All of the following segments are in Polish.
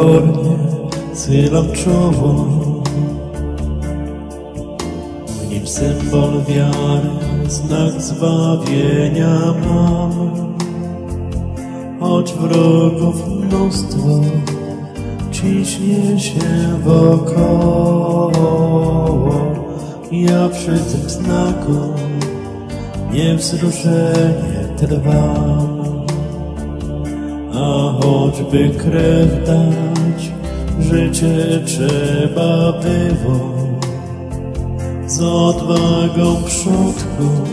pokornie schylam czoło. W nim symbol wiary, znak zbawienia mam. Choć wrogów mnóstwo ciśnie się wokoło, ja przy tym znaku niewzruszenie trwam. A choćby krew dać, życie trzeba było z odwagą przodków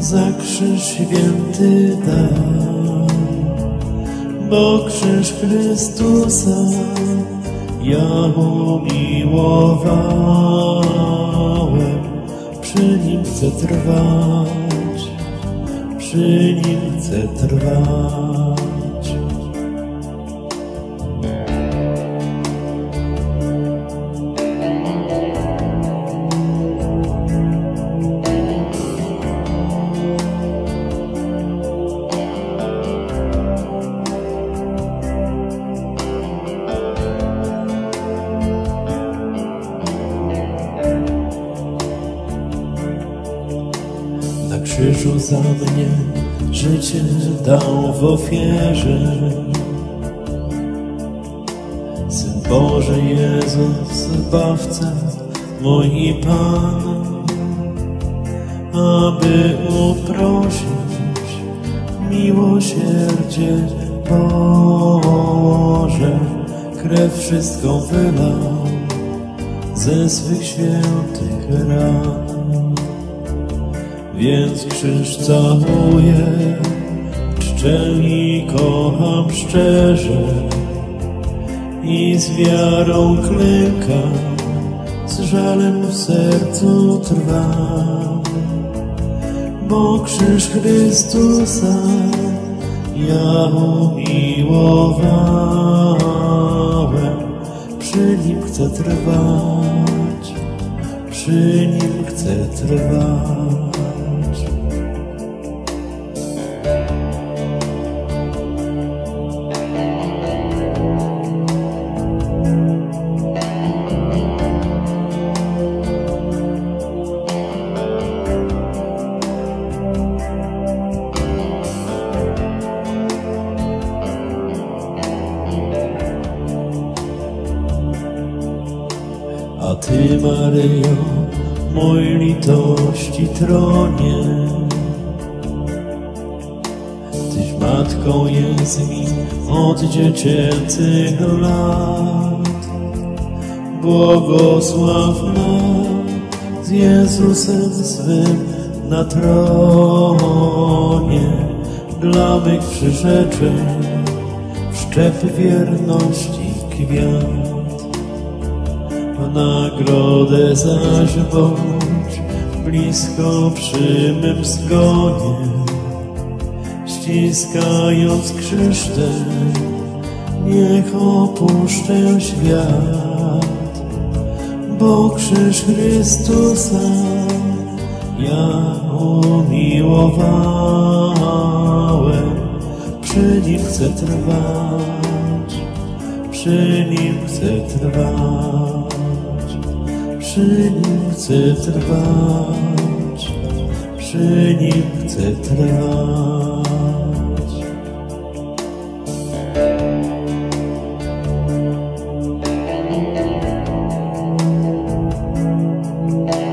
za krzyż święty dam, bo krzyż Chrystusa ja umiłowałem, przy nim chcę trwać, przy nim chcę trwać. Krzyżu za mnie życie dał w ofierze. Syn Boży Jezus, Zbawca, mój Pan, aby uprosić miłosierdzie Boże, krew wszystką wylał ze swych świętych ran. Więc krzyż całuję, czczę i kocham szczerze i z wiarą klękam, z żalem w sercu trwam, bo krzyż Chrystusa ja umiłowałem, przy nim chcę trwać, przy nim chcę trwać. Ty, Maryjo, moj litości tronie, Tyś matką jest mi od dziecięcych lat. Błogosław nam z Jezusem swym na tronie, dla mych przyrzeczeń wszczep wierności kwiat. Nagrodę zaś bądź blisko przy mym zgonie, ściskając krzyż ten, niech opuszczę świat, bo krzyż Chrystusa ja umiłowałem, przy nim chcę trwać, przy nim chcę trwać, przy nim chcę trwać, przy nim chcę trwać. thank